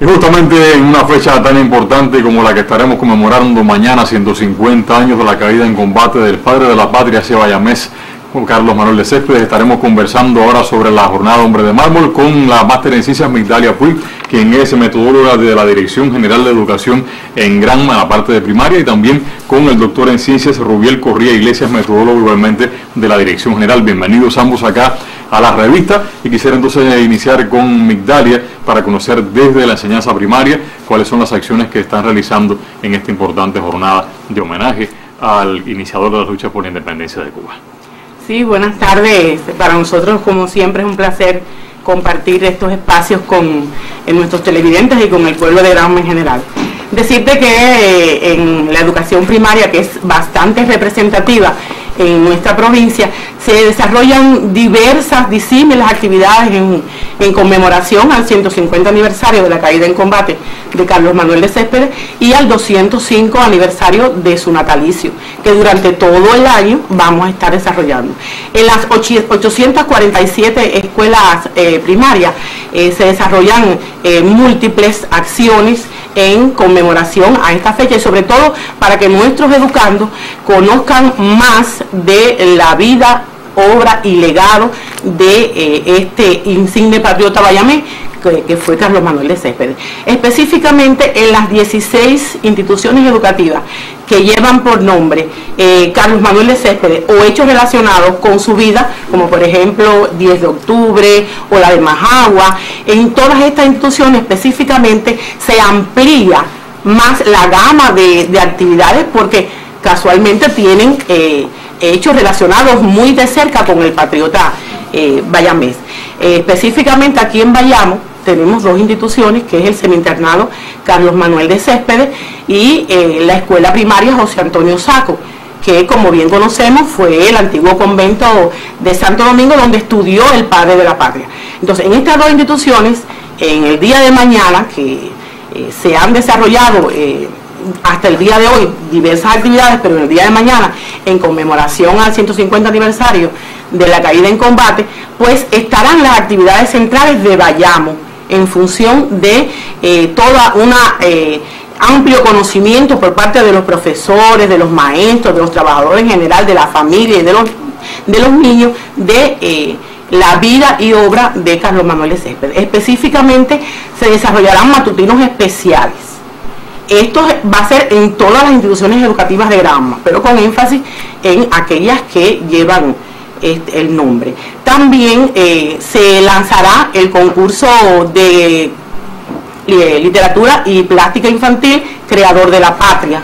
Y justamente en una fecha tan importante como la que estaremos conmemorando mañana, 150 años de la caída en combate del padre de la patria hacia Bayamés, con Carlos Manuel de Céspedes. Estaremos conversando ahora sobre la jornada Hombre de Mármol con la máster en ciencias Migdalia Puig, quien es metodóloga de la Dirección General de Educación en Granma, la parte de primaria, y también con el doctor en ciencias Rubiel Corría Iglesias, metodólogo igualmente de la Dirección General. Bienvenidos ambos acá a la revista y quisiera entonces iniciar con Migdalia para conocer desde la enseñanza primaria cuáles son las acciones que están realizando en esta importante jornada de homenaje al iniciador de la lucha por la independencia de Cuba. Sí, buenas tardes. Para nosotros, como siempre, es un placer compartir estos espacios con nuestros televidentes y con el pueblo de Granma en general. Decirte que eh, en la educación primaria, que es bastante representativa en nuestra provincia, se desarrollan diversas disímiles actividades en, conmemoración al 150 aniversario de la caída en combate de Carlos Manuel de Céspedes y al 205 aniversario de su natalicio, que durante todo el año vamos a estar desarrollando. En las 847 escuelas eh, primarias eh, se desarrollan eh, múltiples acciones en conmemoración a esta fecha y sobre todo para que nuestros educandos conozcan más de la vida obra y legado de eh, este insigne patriota bayamé que, fue Carlos Manuel de Céspedes. Específicamente en las 16 instituciones educativas que llevan por nombre eh, Carlos Manuel de Céspedes o hechos relacionados con su vida, como por ejemplo 10 de octubre o la de Majagua, en todas estas instituciones específicamente se amplía más la gama de, actividades porque casualmente tienen eh, hechos relacionados muy de cerca con el patriota eh, Bayamés. Eh, específicamente aquí en Bayamo tenemos dos instituciones, que es el semi-internado Carlos Manuel de Céspedes y eh, la escuela primaria José Antonio Saco, que como bien conocemos fue el antiguo convento de Santo Domingo donde estudió el padre de la patria. Entonces, en estas dos instituciones, en el día de mañana, que se han desarrollado hasta el día de hoy diversas actividades, pero en el día de mañana, en conmemoración al 150 aniversario de la caída en combate, pues estarán las actividades centrales de Bayamo en función de eh, toda una eh, amplio conocimiento por parte de los profesores, de los maestros, de los trabajadores en general, de la familia y de los, de los niños, de eh, la vida y obra de Carlos Manuel de Céspedes. Específicamente se desarrollarán matutinos especiales esto va a ser en todas las instituciones educativas de Granma, pero con énfasis en aquellas que llevan este, el nombre. También eh, se lanzará el concurso de eh, literatura y plástica infantil Creador de la Patria,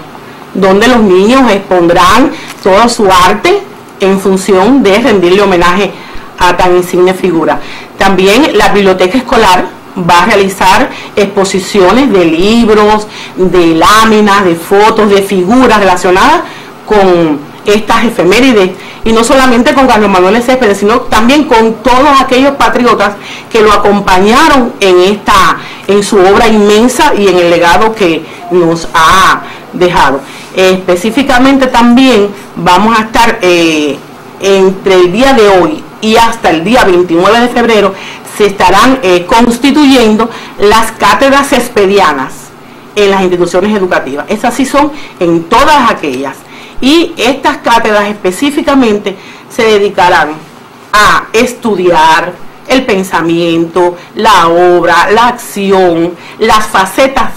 donde los niños expondrán toda su arte en función de rendirle homenaje a tan insigne figura. También la biblioteca escolar va a realizar exposiciones de libros, de láminas, de fotos, de figuras relacionadas con estas efemérides y no solamente con Carlos Manuel Céspedes, sino también con todos aquellos patriotas que lo acompañaron en esta en su obra inmensa y en el legado que nos ha dejado. específicamente también vamos a estar eh, entre el día de hoy y hasta el día 29 de febrero se estarán eh, constituyendo las cátedras espedianas en las instituciones educativas. Esas sí son en todas aquellas. Y estas cátedras específicamente se dedicarán a estudiar el pensamiento, la obra, la acción, las facetas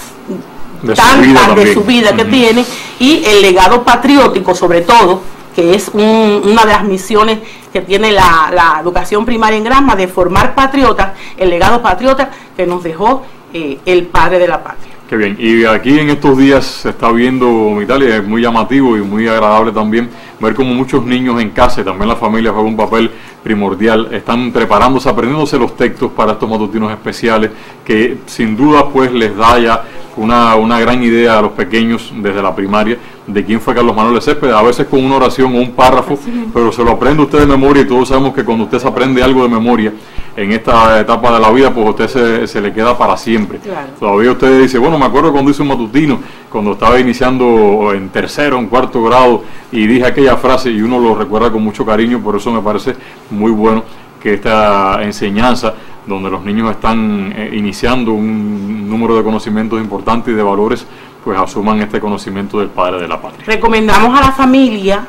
tantas de su vida que tiene y el legado patriótico sobre todo que es una de las misiones que tiene la, educación primaria en Granma, de formar patriotas, el legado patriota que nos dejó eh, el padre de la patria. Qué bien, y aquí en estos días se está viendo Italia, es muy llamativo y muy agradable también ver como muchos niños en casa también la familia juega un papel primordial, están preparándose, aprendiéndose los textos para estos matutinos especiales que sin duda pues les da ya una, una gran idea a los pequeños desde la primaria de quién fue Carlos Manuel de Céspedes, a veces con una oración o un párrafo, pero se lo aprende usted de memoria y todos sabemos que cuando usted se aprende algo de memoria en esta etapa de la vida, pues usted se, se le queda para siempre. Todavía usted dice, bueno, me acuerdo cuando hice un matutino, cuando estaba iniciando en tercero, en cuarto grado, y dije aquella frase y uno lo recuerda con mucho cariño, por eso me parece muy bueno que esta enseñanza donde los niños están eh, iniciando un número de conocimientos importantes y de valores, pues asuman este conocimiento del padre de la patria. Recomendamos a la familia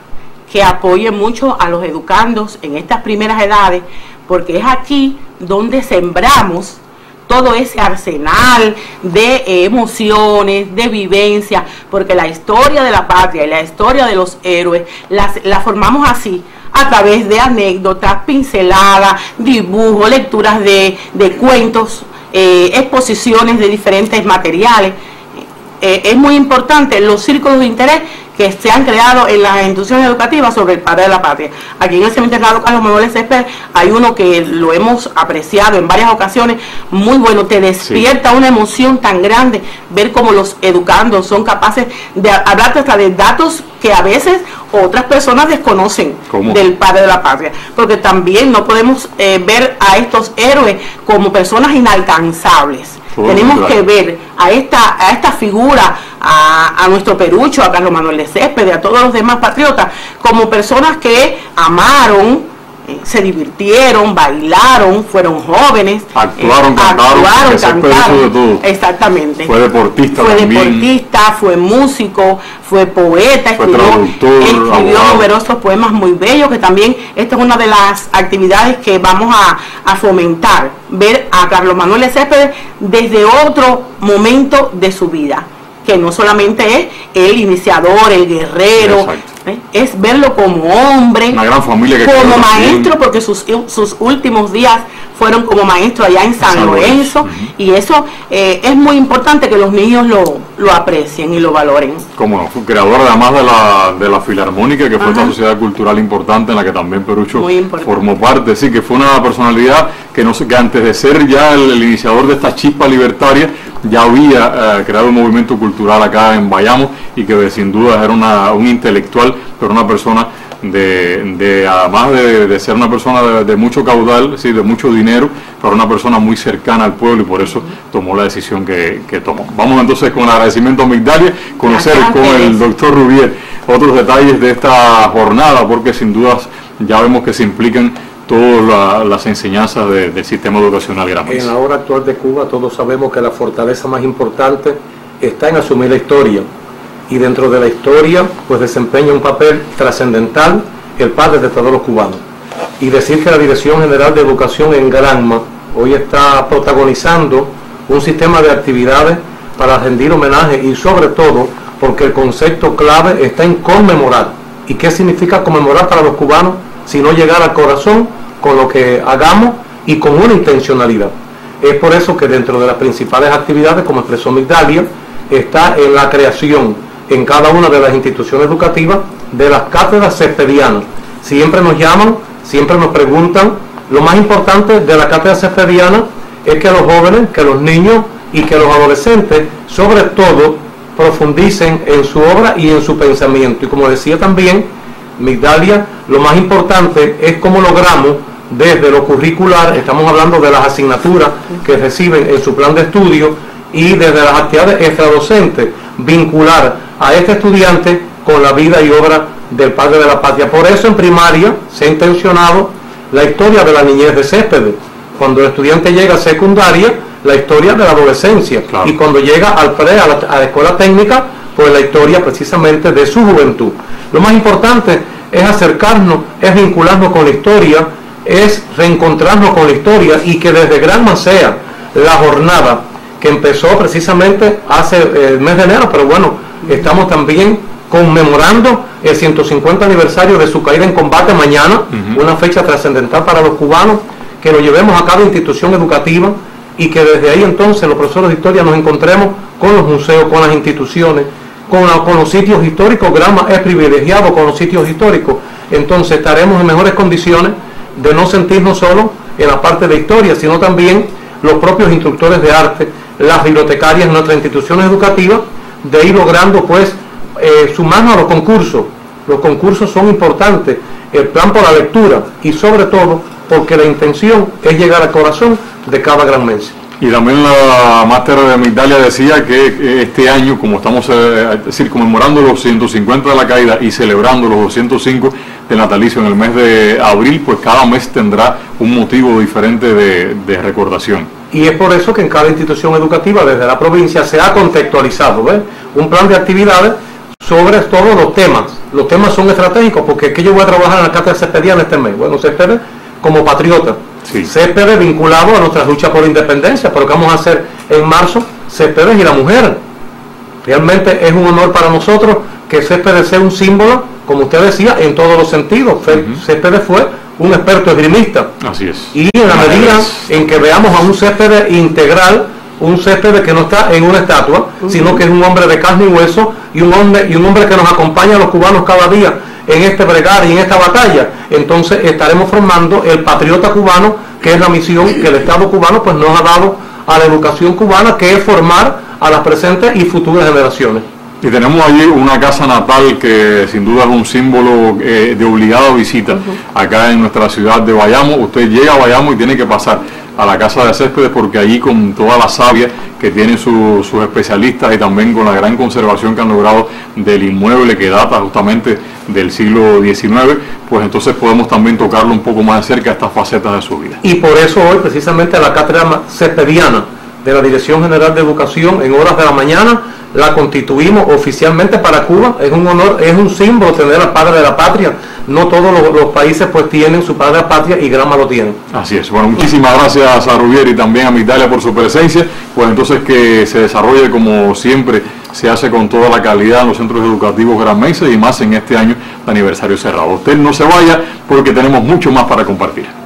que apoye mucho a los educandos en estas primeras edades, porque es aquí donde sembramos todo ese arsenal de emociones, de vivencia, porque la historia de la patria y la historia de los héroes la, formamos así, a través de anécdotas, pinceladas, dibujos, lecturas de, cuentos, eh, exposiciones de diferentes materiales. Eh, es muy importante los círculos de interés que se han creado en las instituciones educativas sobre el padre de la patria. Aquí en el cementerio Carlos Manuel Césped hay uno que lo hemos apreciado en varias ocasiones, muy bueno, te despierta una emoción tan grande ver cómo los educandos son capaces de hablarte hasta de datos que a veces otras personas desconocen del padre de la patria, porque también no podemos eh, ver a estos héroes como personas inalcanzables tenemos que ver a esta, a esta figura, a, a, nuestro Perucho, a Carlos Manuel de Céspedes, a todos los demás patriotas, como personas que amaron, eh, se divirtieron, bailaron, fueron jóvenes, actuaron, eh, cantaron, actuaron, cantaron. Exactamente. Fue deportista Fue deportista, fue músico, fue poeta, fue escribió, escribió numerosos poemas muy bellos, que también esta es una de las actividades que vamos a, a fomentar, ver a Carlos Manuel Céspedes desde otro momento de su vida que no solamente es el iniciador, el guerrero, ¿eh? es verlo como hombre, como maestro, porque sus, sus últimos días fueron como maestro allá en San, Lorenzo, y eso eh, es muy importante que los niños lo, lo aprecien y lo valoren. Como creador además de la, de la Filarmónica, que fue una sociedad cultural importante en la que también Perucho formó parte, sí, que fue una personalidad que, no, que antes de ser ya el, iniciador de esta chispa libertaria, ya había eh, creado un movimiento cultural acá en Bayamo y que sin duda era una, un intelectual, pero una persona de, de además de, ser una persona de, mucho caudal, sí, de mucho dinero, pero una persona muy cercana al pueblo y por eso tomó la decisión que, tomó. Vamos entonces con el agradecimiento a Migdalia, conocer con el doctor Rubier otros detalles de esta jornada, porque sin dudas ya vemos que se implican todas las enseñanzas del sistema educacional En la hora actual de Cuba todos sabemos que la fortaleza más importante está en asumir la historia y dentro de la historia pues desempeña un papel trascendental el padre de todos los cubanos. Y decir que la Dirección General de Educación en Granma hoy está protagonizando un sistema de actividades para rendir homenaje y sobre todo porque el concepto clave está en conmemorar. ¿Y qué significa conmemorar para los cubanos? Si no llegar al corazón con lo que hagamos y con una intencionalidad. Es por eso que dentro de las principales actividades, como expresó Migdalia, está en la creación en cada una de las instituciones educativas de las cátedras cespedianas. Siempre nos llaman, siempre nos preguntan. Lo más importante de la cátedra cespediana es que los jóvenes, que los niños y que los adolescentes, sobre todo, profundicen en su obra y en su pensamiento. Y como decía también Migdalia, lo más importante es cómo logramos desde lo curricular, estamos hablando de las asignaturas que reciben en su plan de estudio y desde las actividades extradocentes, vincular a este estudiante con la vida y obra del padre de la patria. Por eso en primaria se ha intencionado la historia de la niñez de Céspedes. Cuando el estudiante llega a secundaria, la historia de la adolescencia. Y cuando llega al pre, a la, escuela técnica, pues la historia precisamente de su juventud. Lo más importante es acercarnos, es vincularnos con la historia, es reencontrarnos con la historia y que desde Gran sea la jornada que empezó precisamente hace eh, el mes de enero, pero bueno, estamos también conmemorando el 150 aniversario de su caída en combate mañana, una fecha trascendental para los cubanos, que lo llevemos a cada institución educativa y que desde ahí entonces los profesores de historia nos encontremos con los museos, con las instituciones, con, los sitios históricos. Grama es privilegiado con los sitios históricos, entonces estaremos en mejores condiciones de no sentirnos solo en la parte de historia, sino también los propios instructores de arte, las bibliotecarias nuestras instituciones educativas, de ir logrando pues eh, sumarnos a los concursos. Los concursos son importantes, el plan por la lectura y sobre todo porque la intención es llegar al corazón de cada gran mensa. Y también la máster de Migdalia decía que este año, como estamos eh, decir, conmemorando los 150 de la caída y celebrando los 205 del natalicio en el mes de abril, pues cada mes tendrá un motivo diferente de, recordación. Y es por eso que en cada institución educativa desde la provincia se ha contextualizado ¿ves? un plan de actividades sobre todos los temas. Los temas son estratégicos porque es que yo voy a trabajar en la cátedra cespediana este mes. Bueno, Céspedes como patriota. Sí. Vinculado a nuestra lucha por la independencia, pero que vamos a hacer en marzo, Céspedes y la mujer. Realmente es un honor para nosotros que Céspedes sea un símbolo, como usted decía, en todos los sentidos. Céspedes fue un experto esgrimista. Así es. Y en la medida en que veamos a un césped integral, un césped que no está en una estatua, sino que es un hombre de carne y hueso y un hombre y un hombre que nos acompaña a los cubanos cada día en este bregar y en esta batalla, entonces estaremos formando el patriota cubano, que es la misión que el Estado cubano pues nos ha dado a la educación cubana, que es formar a las presentes y futuras generaciones. Y tenemos allí una casa natal que sin duda es un símbolo eh, de obligada visita acá en nuestra ciudad de Bayamo. Usted llega a Bayamo y tiene que pasar a la casa de céspedes porque allí con toda la savia que tienen su- sus especialistas y también con la gran conservación que han logrado del inmueble que data justamente del siglo XIX, pues entonces podemos también tocarlo un poco más de cerca estas facetas de su vida. Y por eso hoy precisamente la cátedra cespediana de la Dirección General de Educación en horas de la mañana la constituimos oficialmente para Cuba. Es un honor, es un símbolo tener al padre de la patria. No todos los, países pues tienen su padre de la patria y Grama lo tiene. Así es. Bueno, muchísimas gracias a Rubier y también a Migdalia por su presencia. Pues entonces que se desarrolle como siempre se hace con toda la calidad en los centros educativos Gran Mesa y más en este año aniversario cerrado. Usted no se vaya porque tenemos mucho más para compartir.